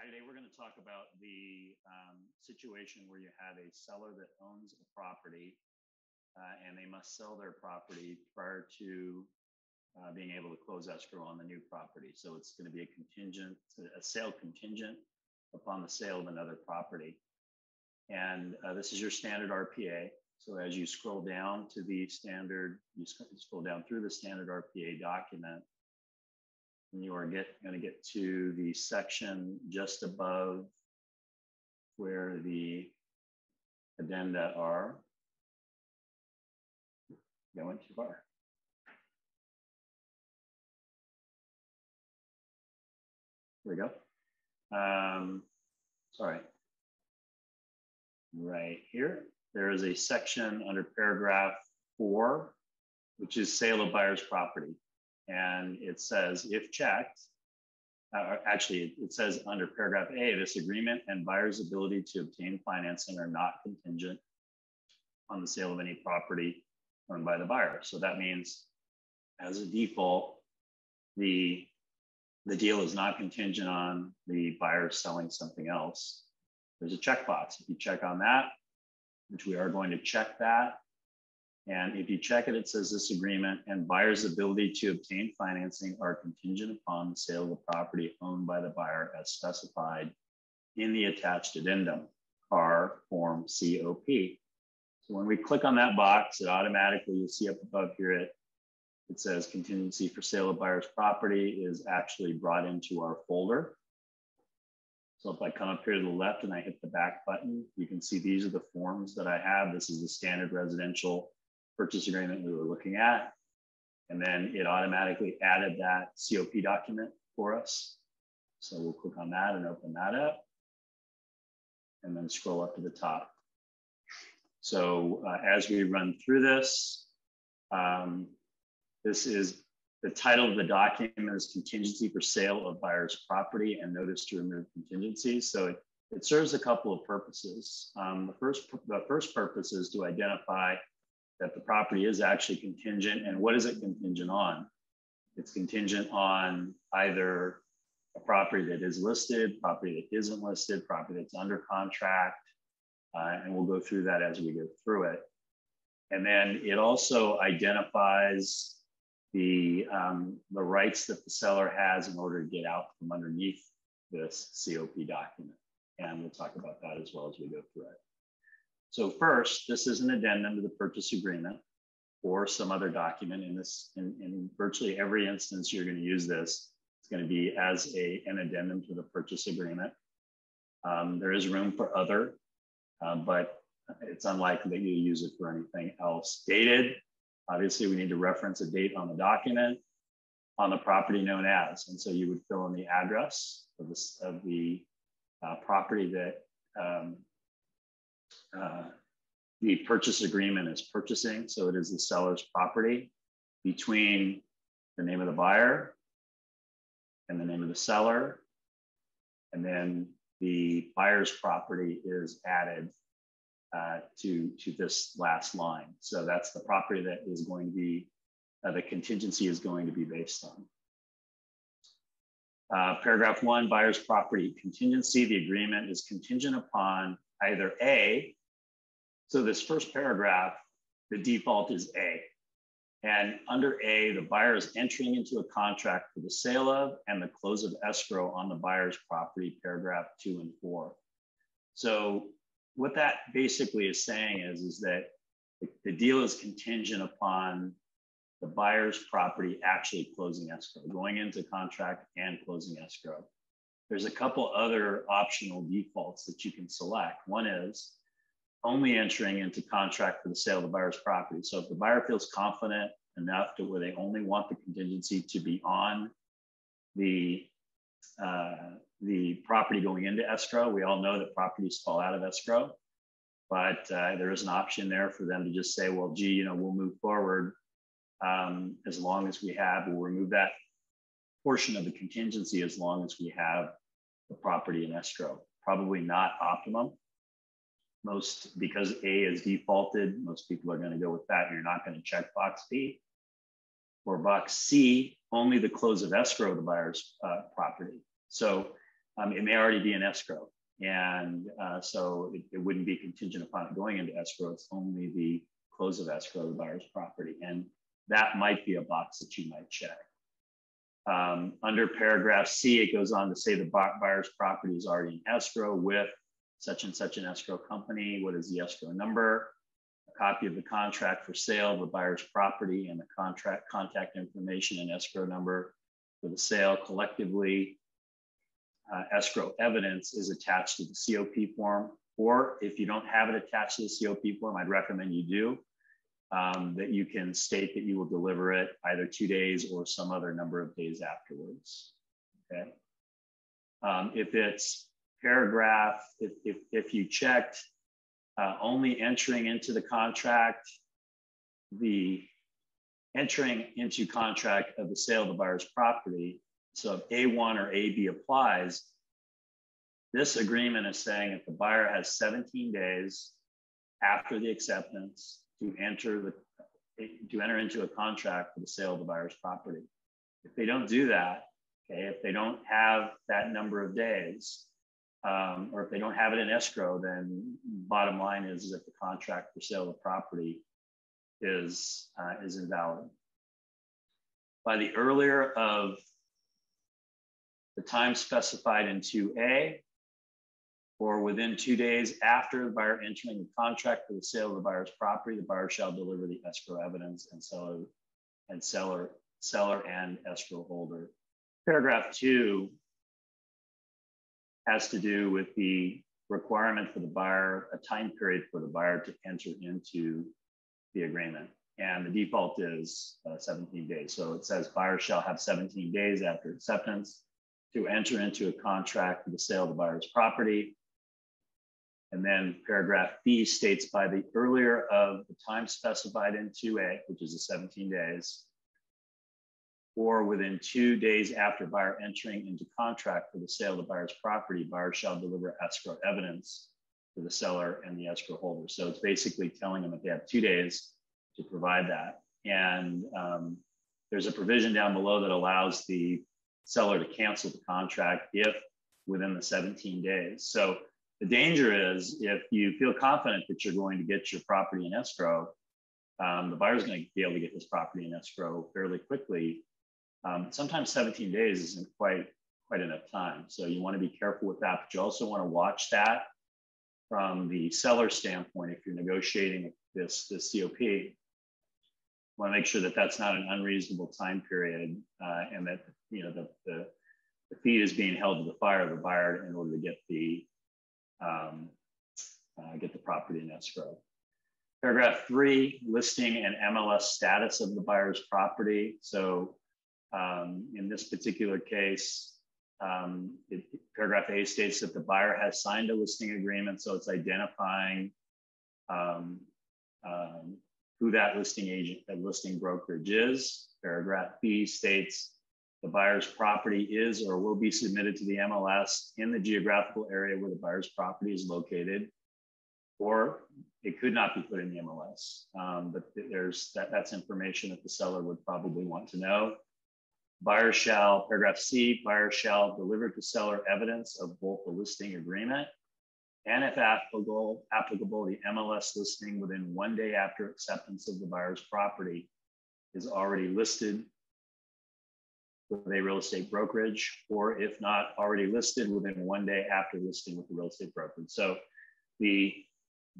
Hi, today we're going to talk about the um, situation where you have a seller that owns a property uh, and they must sell their property prior to uh, being able to close escrow on the new property. So it's going to be a contingent, a sale contingent upon the sale of another property. And uh, this is your standard RPA. So as you scroll down to the standard, you scroll down through the standard RPA document, and you are get, going to get to the section just above where the addenda are. Going too far. There we go. Um, sorry. Right here, there is a section under paragraph four, which is sale of buyer's property. And it says, if checked, uh, actually, it says under paragraph A, this agreement and buyer's ability to obtain financing are not contingent on the sale of any property owned by the buyer. So that means, as a default, the the deal is not contingent on the buyer selling something else. There's a checkbox. If you check on that, which we are going to check that, and if you check it, it says this agreement and buyer's ability to obtain financing are contingent upon the sale of the property owned by the buyer as specified in the attached addendum, CAR Form COP. So when we click on that box, it automatically, you'll see up above here, it, it says contingency for sale of buyer's property is actually brought into our folder. So if I come up here to the left and I hit the back button, you can see these are the forms that I have. This is the standard residential purchase agreement we were looking at. And then it automatically added that COP document for us. So we'll click on that and open that up and then scroll up to the top. So uh, as we run through this, um, this is the title of the document is contingency for sale of buyer's property and notice to remove contingencies. So it, it serves a couple of purposes. Um, the first the first purpose is to identify that the property is actually contingent. And what is it contingent on? It's contingent on either a property that is listed, property that isn't listed, property that's under contract. Uh, and we'll go through that as we go through it. And then it also identifies the, um, the rights that the seller has in order to get out from underneath this COP document. And we'll talk about that as well as we go through it. So first, this is an addendum to the purchase agreement or some other document. In this, in, in virtually every instance, you're going to use this. It's going to be as a, an addendum to the purchase agreement. Um, there is room for other, uh, but it's unlikely that you use it for anything else. Dated, obviously we need to reference a date on the document on the property known as. And so you would fill in the address of, this, of the uh, property that um, uh, the purchase agreement is purchasing, so it is the seller's property between the name of the buyer and the name of the seller. And then the buyer's property is added uh, to, to this last line. So that's the property that is going to be, uh, the contingency is going to be based on. Uh, paragraph one, buyer's property contingency. The agreement is contingent upon either A, so this first paragraph, the default is A. And under A, the buyer is entering into a contract for the sale of and the close of escrow on the buyer's property, paragraph two and four. So what that basically is saying is, is that the deal is contingent upon the buyer's property actually closing escrow, going into contract and closing escrow. There's a couple other optional defaults that you can select. One is only entering into contract for the sale of the buyer's property. So if the buyer feels confident enough to where they only want the contingency to be on the uh, the property going into escrow, we all know that properties fall out of escrow, but uh, there is an option there for them to just say, well, gee, you know, we'll move forward um, as long as we have, we'll remove that portion of the contingency as long as we have the property in escrow. Probably not optimum. Most, because A is defaulted, most people are going to go with that. You're not going to check box B. Or box C, only the close of escrow of the buyer's uh, property. So um, it may already be in escrow. And uh, so it, it, wouldn't be contingent upon it going into escrow. It's only the close of escrow, the buyer's property. And that might be a box that you might check. Um, under paragraph C, it goes on to say the buyer's property is already in escrow with such and such an escrow company. What is the escrow number? A copy of the contract for sale of the buyer's property and the contract contact information and escrow number for the sale collectively. Uh, escrow evidence is attached to the COP form, or if you don't have it attached to the COP form, I'd recommend you do um, that you can state that you will deliver it either two days or some other number of days afterwards. Okay. Um, if it's paragraph, if, if, if you checked uh, only entering into the contract, the entering into contract of the sale of the buyer's property. So if A1 or AB applies, this agreement is saying if the buyer has 17 days after the acceptance to enter the to enter into a contract for the sale of the buyer's property. If they don't do that, okay, if they don't have that number of days, um, or if they don't have it in escrow, then bottom line is, is that the contract for sale of property is uh, is invalid. By the earlier of the time specified in 2A, or within two days after the buyer entering the contract for the sale of the buyer's property, the buyer shall deliver the escrow evidence and seller and seller, seller and escrow holder. Paragraph two has to do with the requirement for the buyer, a time period for the buyer to enter into the agreement. And the default is uh, 17 days. So it says buyer shall have 17 days after acceptance to enter into a contract for the sale of the buyer's property and then paragraph B states by the earlier of the time specified in 2A, which is the 17 days, or within two days after buyer entering into contract for the sale of the buyer's property, buyer shall deliver escrow evidence to the seller and the escrow holder. So it's basically telling them that they have two days to provide that. And um, there's a provision down below that allows the seller to cancel the contract if within the 17 days. So the danger is if you feel confident that you're going to get your property in escrow, um, the buyer's going to be able to get this property in escrow fairly quickly. Um, sometimes 17 days isn't quite quite enough time, so you want to be careful with that. But you also want to watch that from the seller standpoint. If you're negotiating this this COP, you want to make sure that that's not an unreasonable time period, uh, and that you know the, the the feed is being held to the fire of the buyer in order to get the um, uh, get the property in escrow. Paragraph three, listing and MLS status of the buyer's property. So um, in this particular case, um, it, paragraph A states that the buyer has signed a listing agreement, so it's identifying um, um, who that listing agent, that listing brokerage is. Paragraph B states the buyer's property is or will be submitted to the MLS in the geographical area where the buyer's property is located, or it could not be put in the MLS. Um, but there's that, that's information that the seller would probably want to know. Buyer shall, paragraph C, buyer shall deliver to seller evidence of both the listing agreement and if applicable, applicable, the MLS listing within one day after acceptance of the buyer's property is already listed with a real estate brokerage, or if not already listed within one day after listing with the real estate brokerage. So the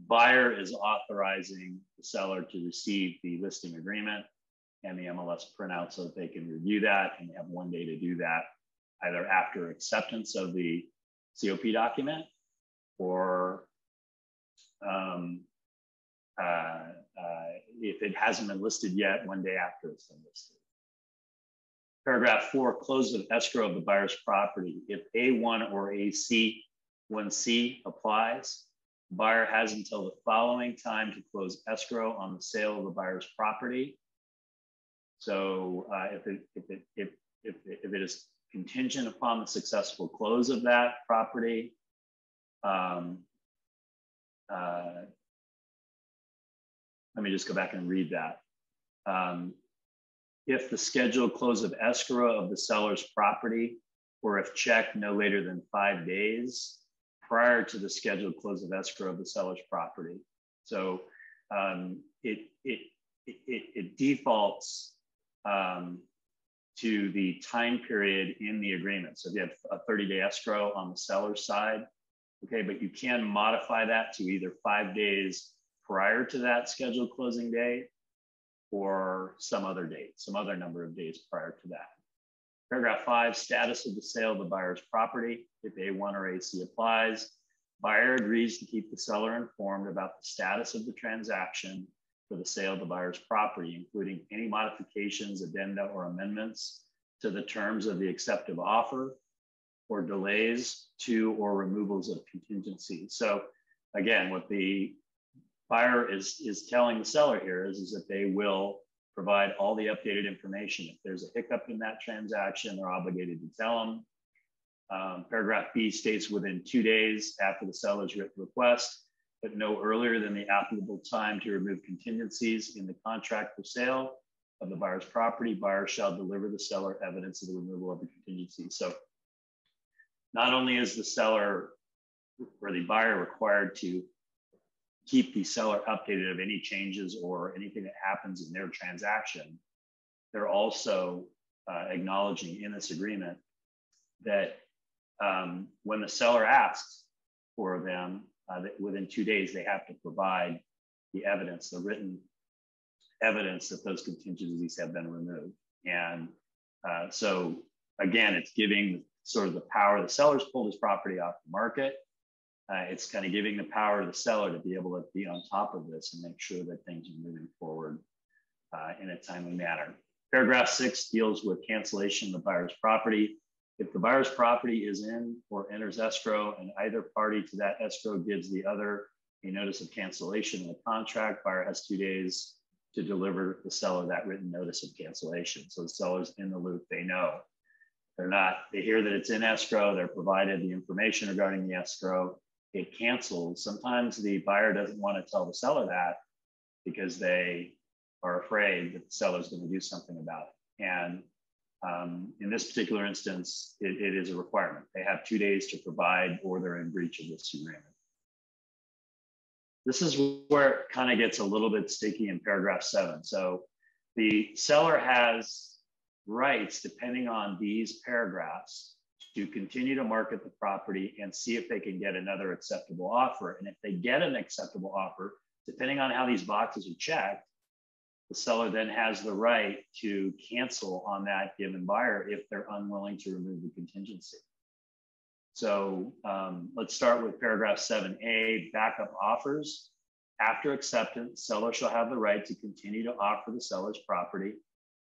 buyer is authorizing the seller to receive the listing agreement and the MLS printout so that they can review that and have one day to do that either after acceptance of the COP document or um, uh, uh, if it hasn't been listed yet, one day after it's been listed. Paragraph four, close of escrow of the buyer's property. If A1 or AC 1C applies, buyer has until the following time to close escrow on the sale of the buyer's property. So uh, if, it, if, it, if, if, if it is contingent upon the successful close of that property, um, uh, let me just go back and read that. Um, if the scheduled close of escrow of the seller's property or if checked no later than five days prior to the scheduled close of escrow of the seller's property. So um, it, it, it, it, defaults um, to the time period in the agreement. So if you have a 30 day escrow on the seller's side, okay, but you can modify that to either five days prior to that scheduled closing date or some other date, some other number of days prior to that. Paragraph five, status of the sale of the buyer's property. If A1 or AC applies, buyer agrees to keep the seller informed about the status of the transaction for the sale of the buyer's property, including any modifications, addenda, or amendments to the terms of the accepted offer or delays to or removals of contingencies. So again, what the buyer is, is telling the seller here is, is that they will provide all the updated information. If there's a hiccup in that transaction, they're obligated to tell them. Um, paragraph B states within two days after the seller's written request, but no earlier than the applicable time to remove contingencies in the contract for sale of the buyer's property, buyer shall deliver the seller evidence of the removal of the contingency. So not only is the seller or the buyer required to keep the seller updated of any changes or anything that happens in their transaction, they're also uh, acknowledging in this agreement that um, when the seller asks for them, uh, that within two days they have to provide the evidence, the written evidence that those contingencies have been removed. And uh, so again, it's giving sort of the power. The seller's pulled his property off the market uh, it's kind of giving the power to the seller to be able to be on top of this and make sure that things are moving forward uh, in a timely manner. Paragraph six deals with cancellation of the buyer's property. If the buyer's property is in or enters escrow and either party to that escrow gives the other a notice of cancellation of the contract, buyer has two days to deliver the seller that written notice of cancellation. So the seller's in the loop, they know. They're not, they hear that it's in escrow, they're provided the information regarding the escrow, get cancels. sometimes the buyer doesn't want to tell the seller that because they are afraid that the seller is going to do something about it. And um, in this particular instance, it, it is a requirement. They have two days to provide or they're in breach of this agreement. This is where it kind of gets a little bit sticky in paragraph seven. So the seller has rights depending on these paragraphs to continue to market the property and see if they can get another acceptable offer. And if they get an acceptable offer, depending on how these boxes are checked, the seller then has the right to cancel on that given buyer if they're unwilling to remove the contingency. So um, let's start with paragraph 7A backup offers. After acceptance, seller shall have the right to continue to offer the seller's property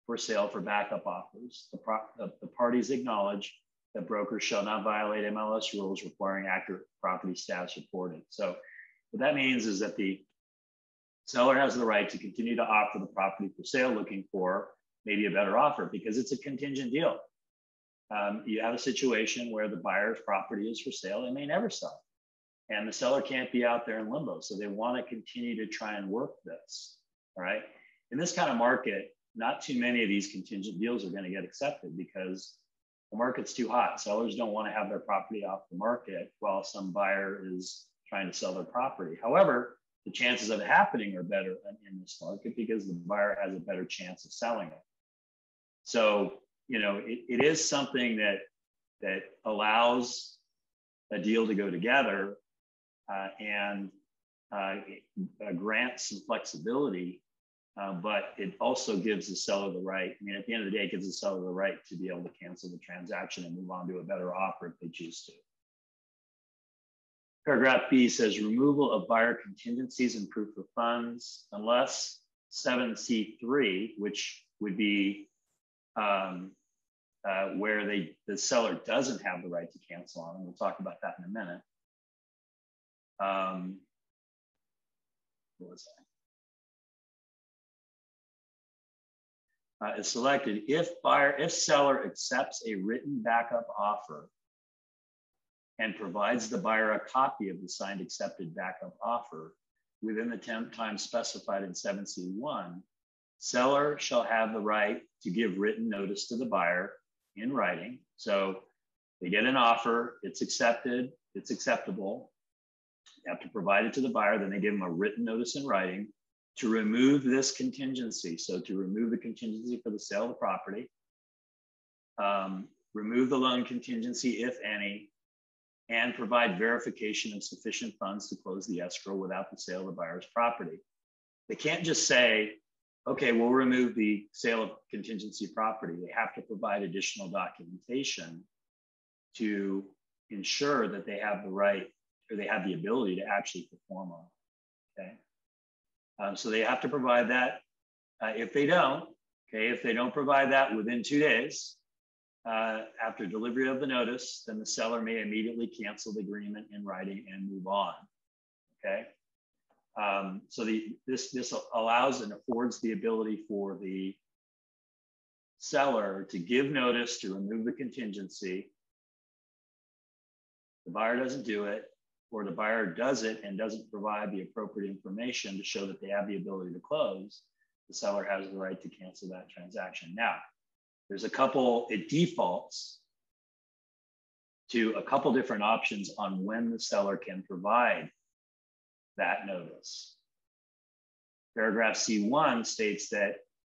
for sale for backup offers. The, pro- the, the parties acknowledge that brokers shall not violate MLS rules requiring accurate property status reporting. So what that means is that the seller has the right to continue to offer the property for sale looking for maybe a better offer because it's a contingent deal. Um, you have a situation where the buyer's property is for sale, they may never sell. And the seller can't be out there in limbo. So they want to continue to try and work this. All right. In this kind of market, not too many of these contingent deals are going to get accepted because the market's too hot. Sellers don't want to have their property off the market while some buyer is trying to sell their property. However, the chances of it happening are better in this market because the buyer has a better chance of selling it. So, you know, it, it is something that that allows a deal to go together uh, and uh, grants some flexibility uh, but it also gives the seller the right. I mean, at the end of the day, it gives the seller the right to be able to cancel the transaction and move on to a better offer if they choose to. Paragraph B says removal of buyer contingencies and proof of funds unless 7C3, which would be um, uh, where they the seller doesn't have the right to cancel on, and we'll talk about that in a minute. Um, what was that? Uh, is selected if buyer, if seller accepts a written backup offer and provides the buyer a copy of the signed accepted backup offer within the time specified in 7C1, seller shall have the right to give written notice to the buyer in writing. So They get an offer, it's accepted, it's acceptable. They have to provide it to the buyer, then they give them a written notice in writing to remove this contingency. So to remove the contingency for the sale of the property, um, remove the loan contingency, if any, and provide verification of sufficient funds to close the escrow without the sale of the buyer's property. They can't just say, okay, we'll remove the sale of contingency property. They have to provide additional documentation to ensure that they have the right or they have the ability to actually perform on. Okay. Um, so they have to provide that. Uh, if they don't, okay, if they don't provide that within two days uh, after delivery of the notice, then the seller may immediately cancel the agreement in writing and move on. Okay. Um, so the, this, this allows and affords the ability for the seller to give notice to remove the contingency. The buyer doesn't do it, or the buyer does it and doesn't provide the appropriate information to show that they have the ability to close, the seller has the right to cancel that transaction. Now, there's a couple, it defaults to a couple different options on when the seller can provide that notice. Paragraph C1 states that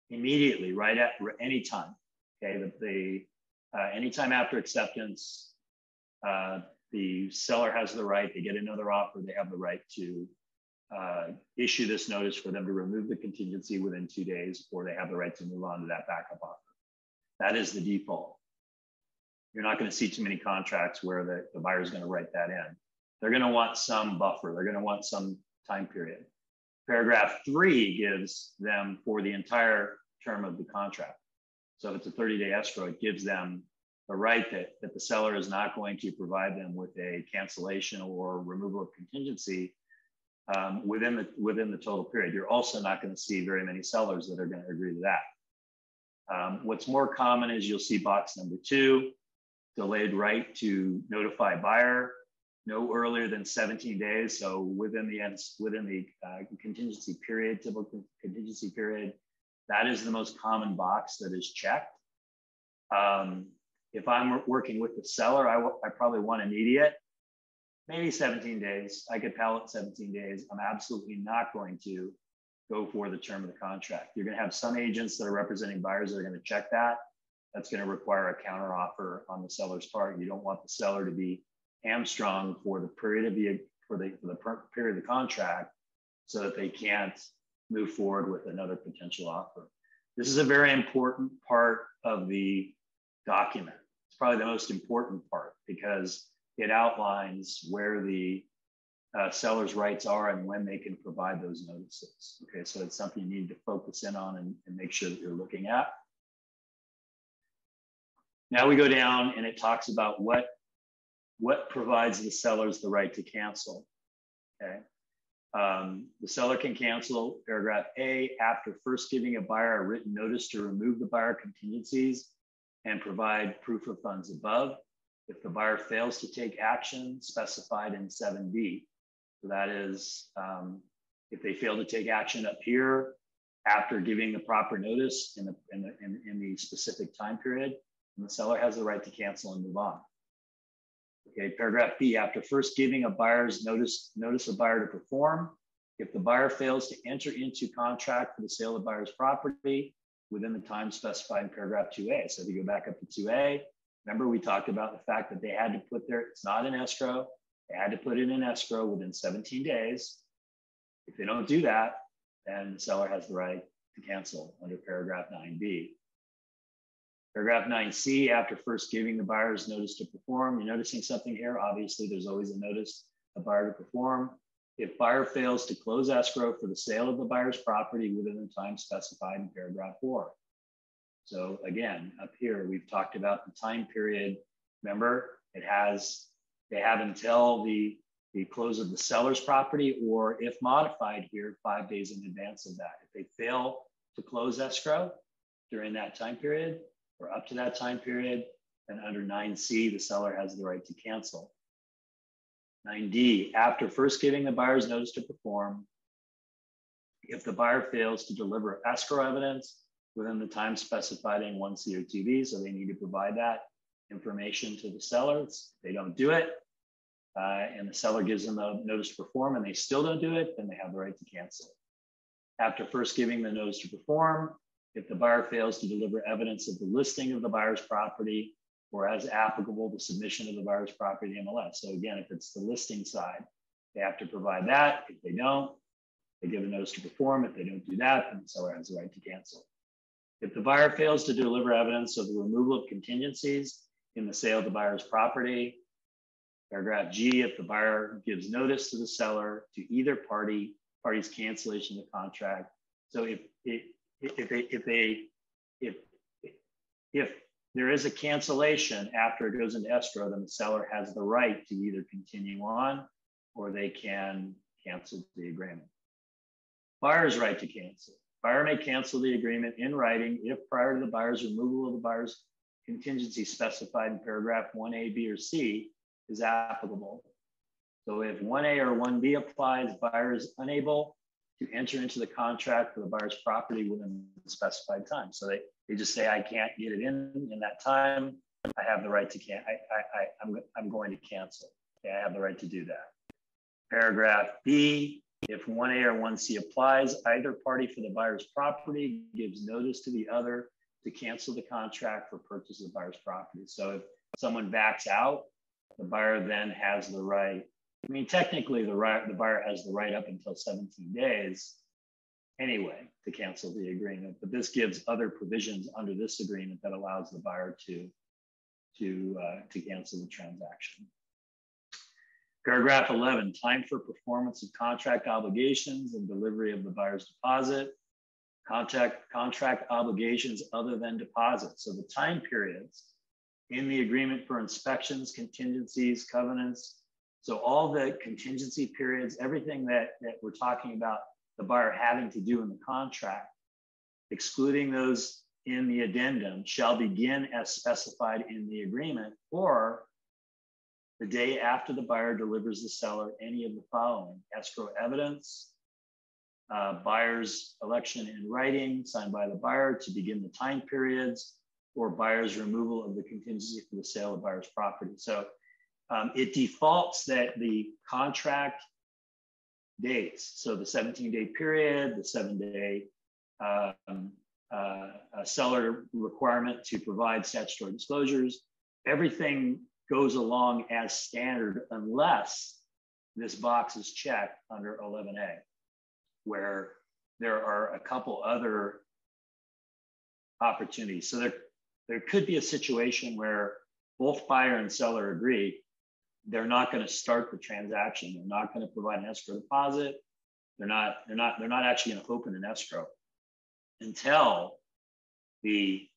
immediately, right at any time, okay, the, the uh, anytime after acceptance, uh, the seller has the right, they get another offer, they have the right to uh, issue this notice for them to remove the contingency within two days, or they have the right to move on to that backup offer. That is the default. You're not going to see too many contracts where the, the buyer is going to write that in they're going to want some buffer. They're going to want some time period. Paragraph three gives them for the entire term of the contract. So if it's a 30 day escrow, it gives them the right that, that the seller is not going to provide them with a cancellation or removal of contingency um, within, the, within the total period. You're also not going to see very many sellers that are going to agree to that. Um, what's more common is you'll see box number two, delayed right to notify buyer no earlier than 17 days. So within the within the uh, contingency period, typical contingency period, that is the most common box that is checked. Um, if I'm working with the seller, I, I probably want immediate, maybe 17 days. I could pallet 17 days. I'm absolutely not going to go for the term of the contract. You're going to have some agents that are representing buyers that are going to check that. That's going to require a counteroffer on the seller's part. You don't want the seller to be hamstrung for the period of the for the for the period of the contract, so that they can't move forward with another potential offer. This is a very important part of the document. Probably the most important part because it outlines where the uh, seller's rights are and when they can provide those notices. Okay, so it's something you need to focus in on and, and make sure that you're looking at. Now we go down and it talks about what what provides the sellers the right to cancel. Okay. Um, the seller can cancel paragraph A after first giving a buyer a written notice to remove the buyer contingencies and provide proof of funds above. If the buyer fails to take action specified in 7B, so that is um, if they fail to take action up here after giving the proper notice in the, in the, in, in the specific time period, the seller has the right to cancel and move on. Okay, paragraph B, after first giving a buyer's notice, notice a buyer to perform, if the buyer fails to enter into contract for the sale of buyer's property within the time specified in paragraph 2A. So if you go back up to 2A, remember we talked about the fact that they had to put their, it's not an escrow, they had to put it in escrow within 17 days. If they don't do that, then the seller has the right to cancel under paragraph 9B. Paragraph 9C, after first giving the buyer's notice to perform, you're noticing something here. Obviously, there's always a notice a buyer to perform. If buyer fails to close escrow for the sale of the buyer's property within the time specified in paragraph four. So again, up here, we've talked about the time period. Remember, it has, they have until the, the close of the seller's property, or if modified here, five days in advance of that. If they fail to close escrow during that time period, or up to that time period. And under 9C, the seller has the right to cancel. 9D, after first giving the buyer's notice to perform, if the buyer fails to deliver escrow evidence within the time specified in 1C or 2B, so they need to provide that, information to the seller. sellers. They don't do it, uh, and the seller gives them a notice to perform and they still don't do it, then they have the right to cancel. After first giving the notice to perform, if the buyer fails to deliver evidence of the listing of the buyer's property or as applicable, the submission of the buyer's property to MLS. So again, if it's the listing side, they have to provide that. If they don't, they give a notice to perform. If they don't do that, then the seller has the right to cancel. If the buyer fails to deliver evidence of the removal of contingencies in the sale of the buyer's property, paragraph G, if the buyer gives notice to the seller to either party, party's cancellation of the contract. So if, if, if they, if they, if, if there is a cancellation after it goes into escrow, then the seller has the right to either continue on or they can cancel the agreement. Buyer's right to cancel. Buyer may cancel the agreement in writing if prior to the buyer's removal of the buyer's contingency specified in paragraph 1A, B, or C is applicable. So if 1A or 1B applies, buyer is unable to enter into the contract for the buyer's property within the specified time. So they, they just say, I can't get it in in that time. I have the right to can I, I, I, I'm, I'm going to cancel. Okay, I have the right to do that. Paragraph B, if 1A or 1C applies, either party for the buyer's property gives notice to the other to cancel the contract for purchase of the buyer's property. So if someone backs out, the buyer then has the right. I mean, technically, the right the buyer has the right up until 17 days anyway to cancel the agreement. But this gives other provisions under this agreement that allows the buyer to to uh, to cancel the transaction. Paragraph 11, time for performance of contract obligations and delivery of the buyer's deposit. Contract, contract obligations other than deposits. So the time periods in the agreement for inspections, contingencies, covenants. So all the contingency periods, everything that, that we're talking about the buyer having to do in the contract, excluding those in the addendum, shall begin as specified in the agreement or the day after the buyer delivers the seller any of the following escrow evidence, uh, buyer's election in writing signed by the buyer to begin the time periods, or buyer's removal of the contingency for the sale of buyer's property. So um, it defaults that the contract dates, so the 17 day period, the seven day um, uh, seller requirement to provide statutory disclosures, everything goes along as standard unless this box is checked under 11A, where there are a couple other opportunities. So there, there could be a situation where both buyer and seller agree they're not going to start the transaction. They're not going to provide an escrow deposit. They're not, they're not, they're not actually going to open an escrow until the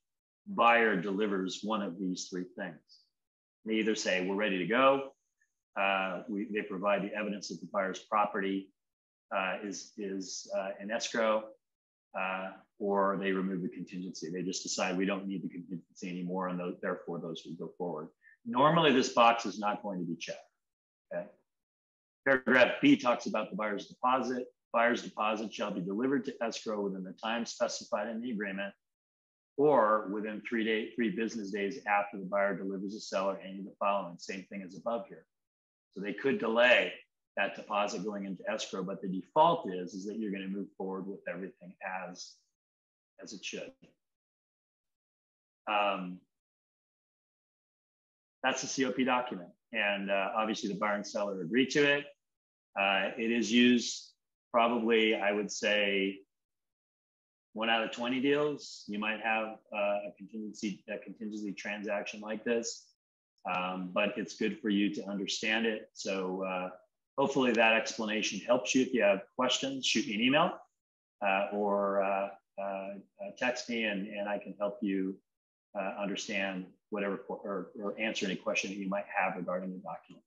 buyer delivers one of these three things. They either say, we're ready to go. Uh, we, they provide the evidence that the buyer's property uh, is, is uh, an escrow, uh, or they remove the contingency. They just decide we don't need the contingency anymore, and those, therefore those will go forward. Normally, this box is not going to be checked. Okay. Paragraph B talks about the buyer's deposit. Buyer's deposit shall be delivered to escrow within the time specified in the agreement or within three day, three business days after the buyer delivers the seller any of the following. Same thing as above here. So they could delay that deposit going into escrow, but the default is, is that you're going to move forward with everything as, as it should. Um, that's the COP document. And uh, obviously the buyer and seller agree to it. Uh, it is used probably, I would say, one out of 20 deals, you might have uh, a contingency a contingency transaction like this. Um, but it's good for you to understand it. So uh, hopefully that explanation helps you. If you have questions, shoot me an email uh, or uh, text me and, and I can help you understand whatever or, or answer any question that you might have regarding the document.